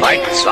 Lights